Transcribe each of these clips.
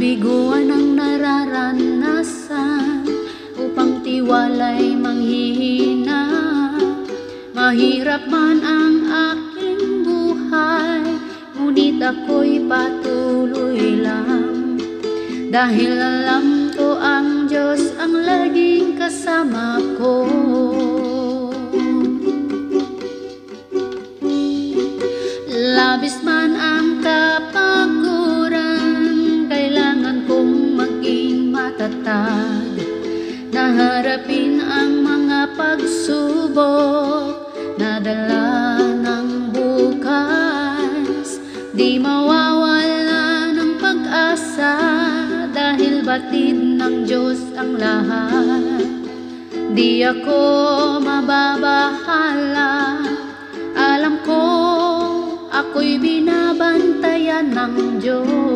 kabiguan ang nararanasan upang tiwalay manghihina. Mahirap man ang aking buhay ngunit ako'y patuloy lang. Dahil alam ko ang Diyos ang laging kasama ko. Labis matatag Naharapin ang mga pagsubok Nadala ng bukas. Di mawawala ng pag-asa Dahil batid ng Diyos ang lahat. Di ako mababahala. Alam ko ako'y binabantayan ng Diyos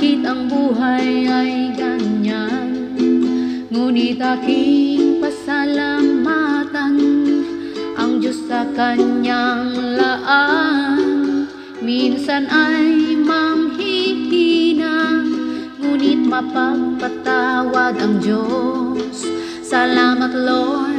Bakit ang buhay ay ganyan? Ngunit aking pasalamatan Ang Diyos sa kanyang laan. Minsan ay manghihina Ngunit mapagpatawad ang Diyos. Salamat Lord